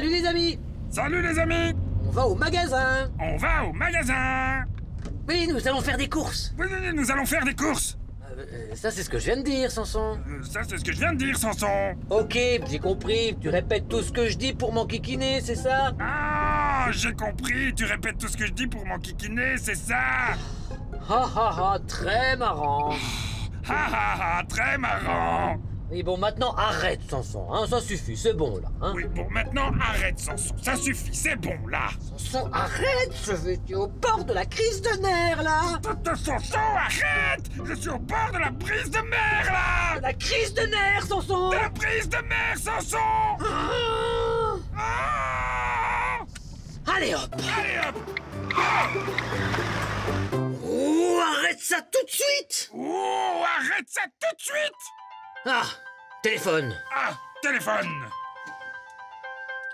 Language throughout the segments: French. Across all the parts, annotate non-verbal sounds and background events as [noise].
Salut les amis. Salut les amis. On va au magasin. On va au magasin. Oui, nous allons faire des courses. Oui, oui, nous allons faire des courses. Euh, euh, Ça, c'est ce que je viens de dire, Sanson. Euh, Ça, c'est ce que je viens de dire, Sanson. Ok, j'ai compris. Tu répètes tout ce que je dis pour m'enquiquiner, c'est ça? Ah, j'ai compris. Tu répètes tout ce que je dis pour m'enquiquiner, c'est ça. Ha ha ha, très marrant. Ha ha ha, très marrant Oui, bon, maintenant arrête, Sanson. Hein, ça suffit, c'est bon là. Hein. Oui, bon, maintenant, arrête, Sanson, ça suffit, c'est bon, là. Sanson, arrête Je vais tu es au bord de la crise de nerfs là. Toute Sanson, arrête Je suis au bord de la prise de mer, là. La crise de nerfs, Sanson. De la prise de mer, Sanson. Ah. Ah. Allez hop. Allez, hop. Oh, arrête ça tout de suite. Oh, arrête ça tout de suite. Ah, téléphone. Ah, téléphone.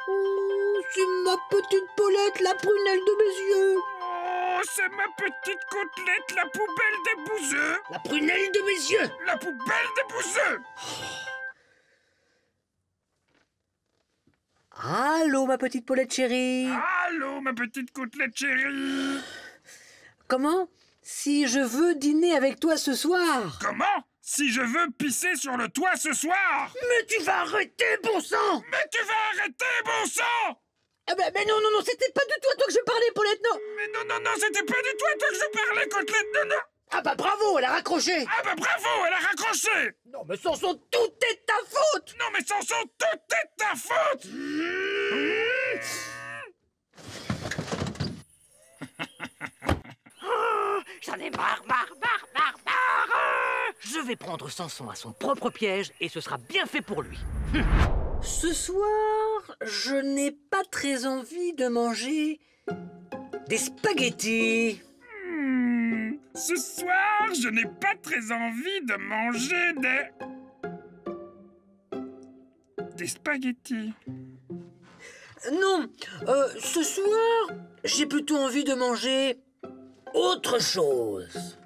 Oh, c'est ma petite Paulette, la prunelle de mes yeux. Oh, c'est ma petite côtelette, la poubelle des bouseux. La prunelle de mes yeux. La poubelle des bouseux. Allô, ma petite Paulette chérie. Allô, ma petite côtelette chérie. Comment? Si je veux dîner avec toi ce soir. Comment? Si je veux pisser sur le toit ce soir. Mais tu vas arrêter, bon sang. Mais tu vas arrêter, bon sang. Ah bah, mais non, non, non, c'était pas du tout à toi que je parlais, Paulette, non. Mais non, non, non, c'était pas du tout à toi que je parlais, côtelette, non, non. Ah bah bravo, elle a raccroché. Ah bah bravo, elle a raccroché. Non, mais Sanson, tout est ta faute. Non mais Sanson, tout est ta faute. J'en ai marre, marre, marre Je vais prendre Sanson à son propre piège et ce sera bien fait pour lui. Hum. Ce soir, je n'ai pas très envie de manger des spaghettis. Hmm, Ce soir, je n'ai pas très envie de manger des... Des spaghettis. Non, euh, ce soir, j'ai plutôt envie de manger autre chose.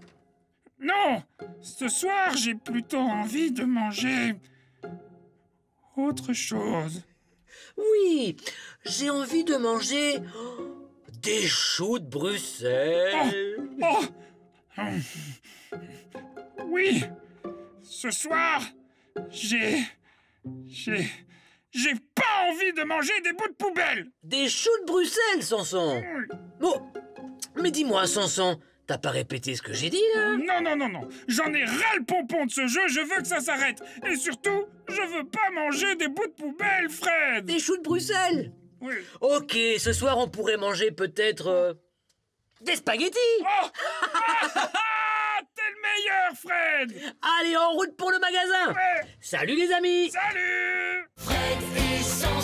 Non, ce soir, j'ai plutôt envie de manger... autre chose. Oui, j'ai envie de manger oh, des choux de Bruxelles. Oh Hum. Oui, ce soir, j'ai... J'ai... J'ai pas envie de manger des bouts de poubelle Des choux de Bruxelles, Sanson. Bon, mais dis-moi, Sanson, t'as pas répété ce que j'ai dit là? Non, non, non, non. J'en ai ras le pompon de ce jeu, je veux que ça s'arrête. Et surtout, je veux pas manger des bouts de poubelle, Fred. Des choux de Bruxelles? Oui. Ok, ce soir on pourrait manger peut-être euh, des spaghettis. Oh [laughs] Ah, T'es le meilleur, Fred Allez, en route pour le magasin. Ouais. Salut les amis. Salut Fred et son